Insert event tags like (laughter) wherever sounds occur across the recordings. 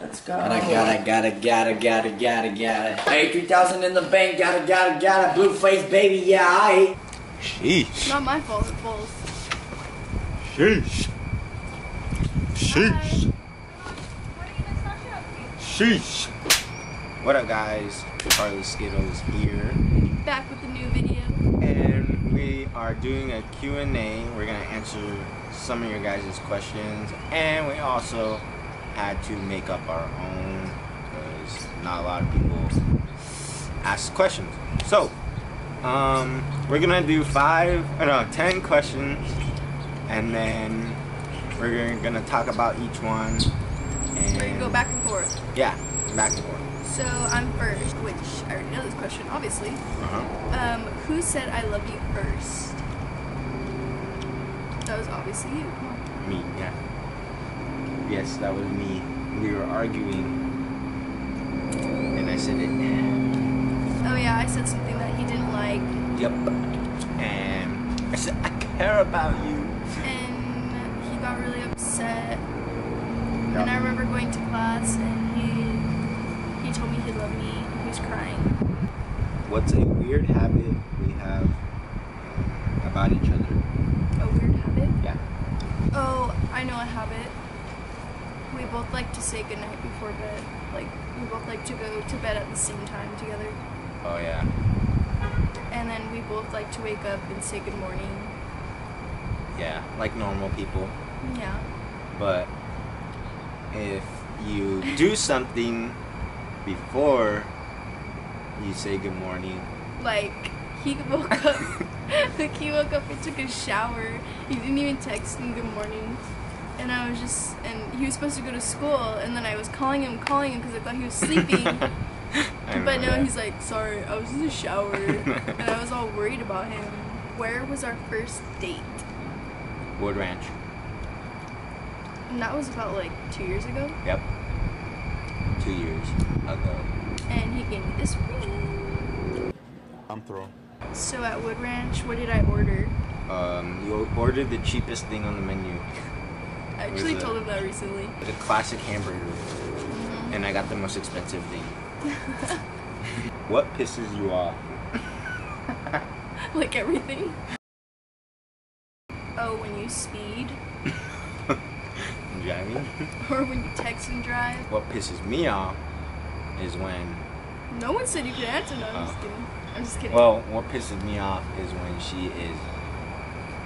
Let's go. Gotta, gotta, gotta, gotta, gotta, gotta, gotta. Hey, 3000 in the bank, gotta, gotta, gotta. Blue face, baby, yeah, I. Sheesh. Not my fault, it's Bulls. Sheesh. Sheesh. Sheesh. What up, guys? Charlie Skittles here, Back with a new video. and we are doing a Q&A. We're gonna answer some of your guys' questions, and we also had to make up our own because not a lot of people ask questions. So, um, we're gonna do five, uh, no, ten questions, and then we're gonna talk about each one. And We're gonna go back and forth. Yeah, back and forth. So I'm first, which I already know this question, obviously. Uh-huh. Um, who said I love you first? That was obviously you. Me, yeah. Yes, that was me. We were arguing, and I said it. Oh yeah, I said something that he didn't like, Yep. And I said, I care about you. and he got really upset. Yep. And I remember going to class, and he he told me he loved me. and He was crying. What's a weird habit we have about each other? A weird habit. Yeah. Oh, I know a habit. We both like to say goodnight before bed. Like, we both like to go to bed at the same time together. Oh yeah. And then we both like to wake up and say good morning. Yeah, like normal people. Yeah. But if you do (laughs) something before you say good morning, Like, he woke up, (laughs) like, he woke up and took a shower. He didn't even text me good morning. And I was just, and he was supposed to go to school, and then I was calling him, calling him because I thought he was sleeping. (laughs) But no, that. he's like, sorry, I was in the shower. and I was all worried about him. Where was our first date? Wood Ranch. And that was about like two years ago. Yep. Two years ago. And he gave me this ring. I'm thrown. So at Wood Ranch, what did I order? Um, you ordered the cheapest thing on the menu, I actually told him that recently. the classic hamburger, mm-hmm. and I got the most expensive thing. (laughs) what pisses you off? (laughs) like everything. Oh, when you speed, (laughs) Driving. or when you text and drive. what pisses me off is when No one said you could answer. No, I'm just Oh. kidding. I'm just kidding. Well, what pisses me off is when she is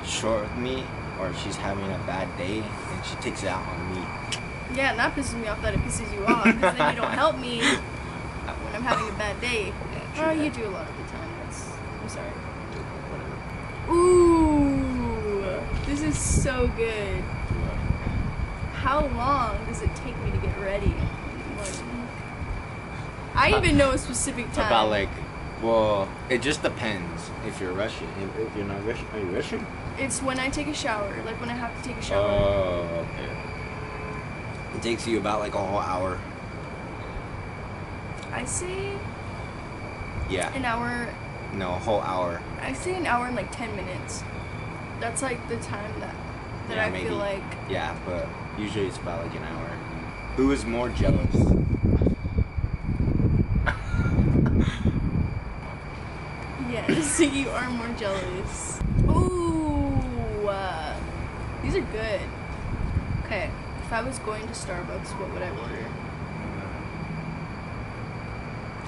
short with me or she's having a bad day and she takes it out on me. yeah, and that pisses me off that it pisses you off because then you don't (laughs) help me when I'm having a bad day. true Oh, you do a lot of the time. That's. I'm sorry. Ooh, this is so good. How long does it take me to get ready? morning? I even know a specific time. About like, well, it just depends if you're rushing. If, if you're not rushing, are you rushing? It's when I take a shower, like when I have to take a oh, shower. Oh, okay. It takes you about like a whole hour. I say Yeah. an hour. No, a whole hour. I say an hour and like ten minutes. That's like the time that that Yeah, I maybe. feel like. Yeah, but usually it's about like an hour. Who is more jealous? Yes, (laughs) you are more jealous. Ooh, uh, these are good. Okay, if I was going to Starbucks, what would I order?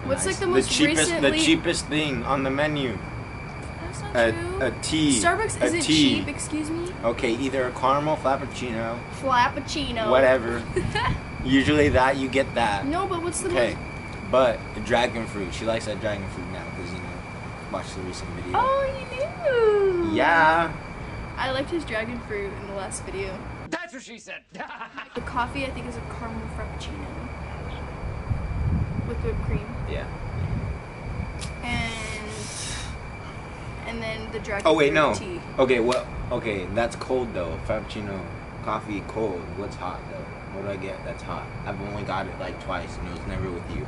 What's like the most cheapest recently? the cheapest thing on the menu? That's not A, true. a tea. Starbucks a isn't tea. cheap. Excuse me. Okay, either a caramel frappuccino, Flappuccino. whatever. (laughs) Usually that you get that. no, but what's the Okay, most? but the dragon fruit. She likes that dragon fruit now because you know, watch the recent video. Oh, you knew. Yeah. I liked his dragon fruit in the last video. That's what she said. (laughs) The coffee, I think, is a caramel frappuccino with whipped cream, Yeah. and and then the dragon. Oh wait, fruit no. Tea. Okay, well, okay, that's cold though. Frappuccino, coffee cold. What's hot though? What do I get that's hot? I've only got it like twice, and it was never with you.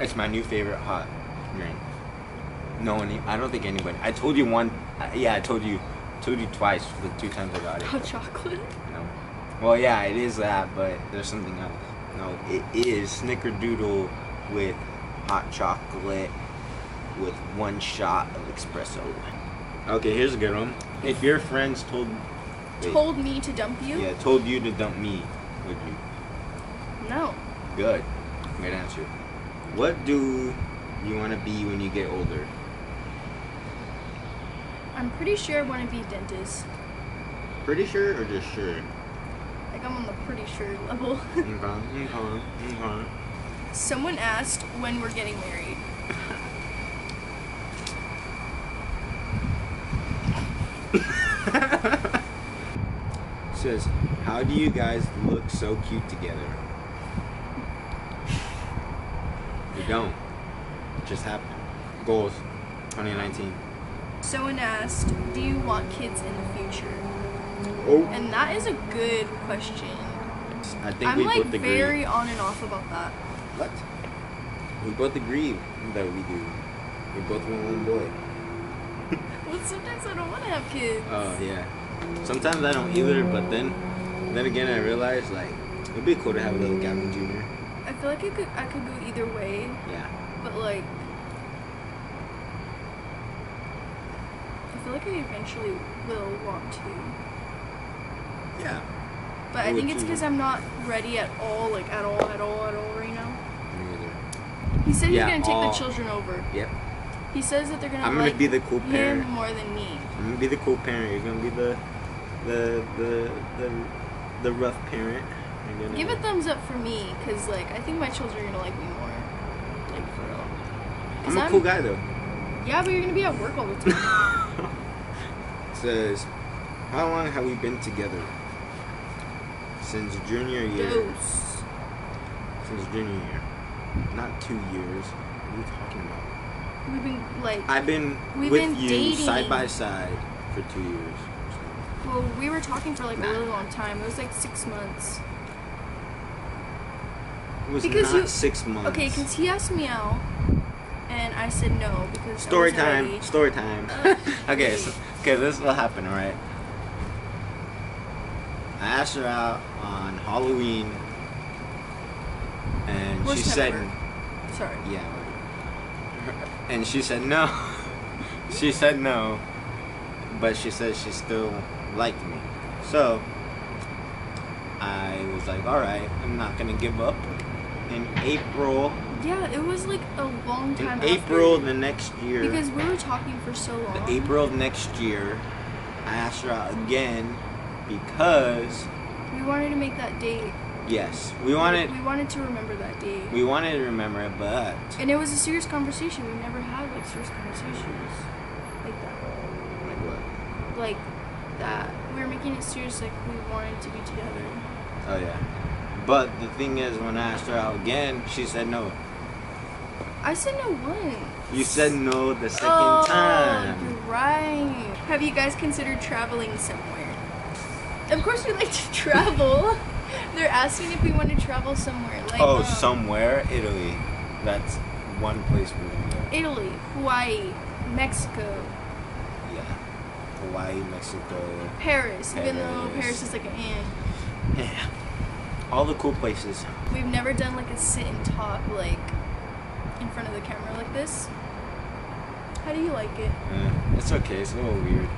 It's my new favorite hot drink. No one, I don't think anybody. I told you one. uh, Yeah, I told you, told you twice the two times I got it. Hot chocolate. No. Well, yeah, it is that, but there's something else. No, it is snickerdoodle with hot chocolate with one shot of espresso. Okay, here's a good one. If your friends told wait, Told me to dump you? yeah, told you to dump me, would you? No. Good. Good answer. What do you want to be when you get older? I'm pretty sure I want to be a dentist. Pretty sure or just sure? Like I'm on the pretty sure level. (laughs) Okay, okay, okay. Someone asked when we're getting married. (laughs) Says, how do you guys look so cute together? You don't. It just happened. Goals, 2019. Someone asked, "Do you want kids in the future?" Oh. And that is a good question. I think I'm we like both agree. very on and off about that. What? We both agree that we do. We both want one boy. (laughs) Well, sometimes I don't want to have kids. Oh yeah. Sometimes I don't either, but then, then again, I realize like it'd be cool to have a little Gavin Jr. I feel like I could I could go either way, Yeah. but like I feel like I eventually will want to. Yeah. But I I, think it's because I'm not ready at all, like at all, at all, at all right now. Me either. He said Yeah, he's gonna take all- the children over. Yep. He says that they're gonna I'm gonna like be the cool him parent. more than me. I'm gonna be the cool parent. You're gonna be the, the, the, the, the rough parent. Gonna Give a thumbs up for me, cause like I think my children are gonna like me more, like for real. I'm a cool guy though. Yeah, but you're gonna be at work all the time. (laughs) Says, how long have we been together? Since junior year. Dose. Since junior year. Not two years. What are you talking about? We've been like, I've been with been you dating. side by side for two years. well, we were talking for like Nah. a really long time. It was like six months. It was Because not you- six months. Okay, cause he asked me out, and I said no because Story time. ready. Story time. okay, so, okay, this will happen, right? I asked her out on Halloween, and she said. Sorry. "Yeah," and she said no. (laughs) she said no, but she said she still liked me. So I was like, "All right, I'm not gonna give up." In April, Yeah, it was like a long time. in. April the next year. because we were talking for so long. The April of next year, I asked her out again because We wanted to make that date. yes, we wanted We wanted to remember that date. we wanted to remember it, but and it was a serious conversation. We never had like serious conversations like that. like what? Like that. We were making it serious. Like we wanted to be together. Oh yeah. But the thing is, when I asked her out again, she said no. I said no once. You said no the second oh, time. You're right. Have you guys considered traveling somewhere? Of course, we like to (laughs) travel. They're asking if we want to travel somewhere. Like Oh, um, somewhere Italy. That's one place we want to go. Italy, Hawaii, Mexico, Yeah. Hawaii, Mexico. Paris. Even though Paris. Paris is like an inn. (laughs) Yeah. All the cool places. We've never done like a sit and talk like in front of the camera like this. How do you like it? Eh, it's okay. It's a little weird.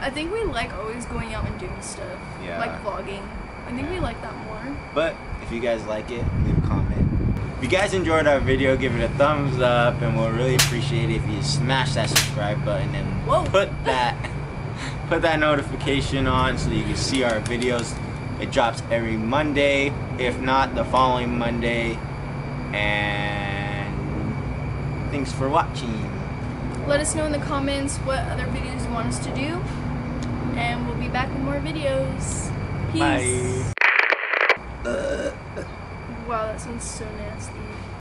I think we like always going out and doing stuff. Yeah. Like vlogging. I think we like that more. But if you guys like it, leave a comment. If you guys enjoyed our video, give it a thumbs up, and we'll really appreciate it if you smash that subscribe button and Whoa. put that (laughs) put that notification on so you can see our videos. It drops every Monday, if not the following Monday. And thanks for watching. Let us know in the comments what other videos you want us to do. And we'll be back with more videos. Peace. Bye. Wow, that sounds so nasty.